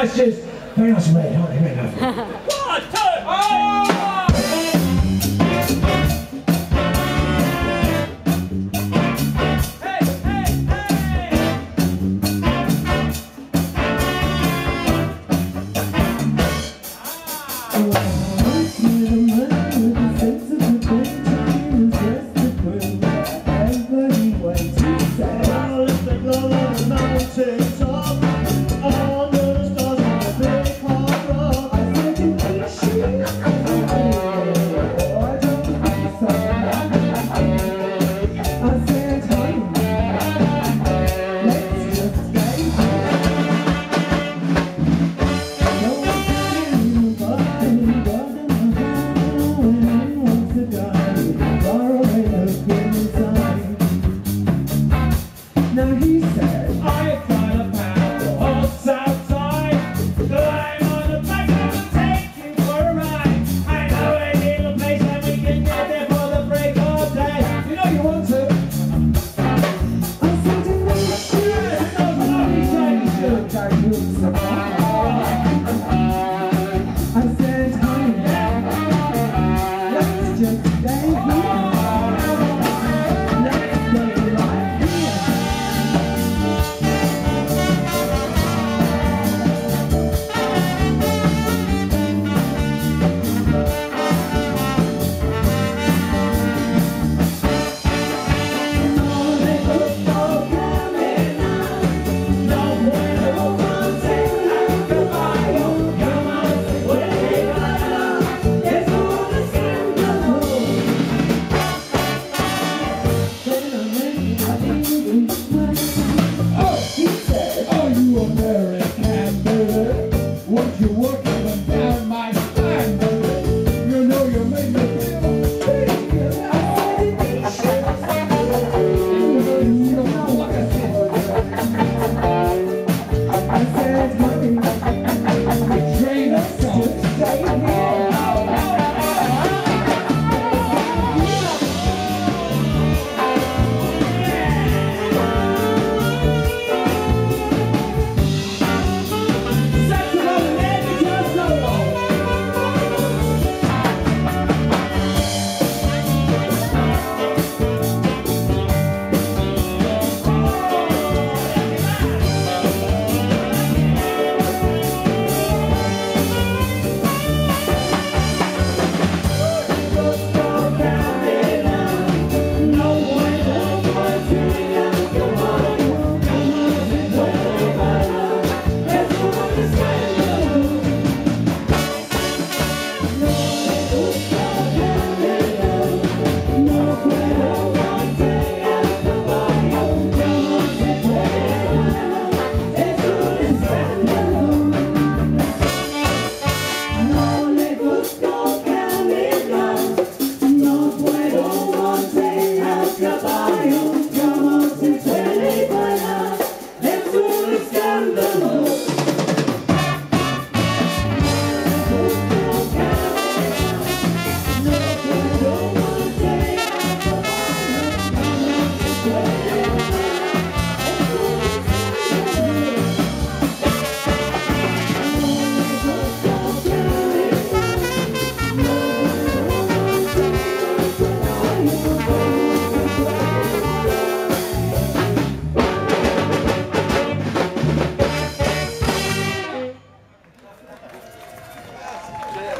That's just, they're not. One, two, three. you. make me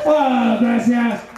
Oh, gracias.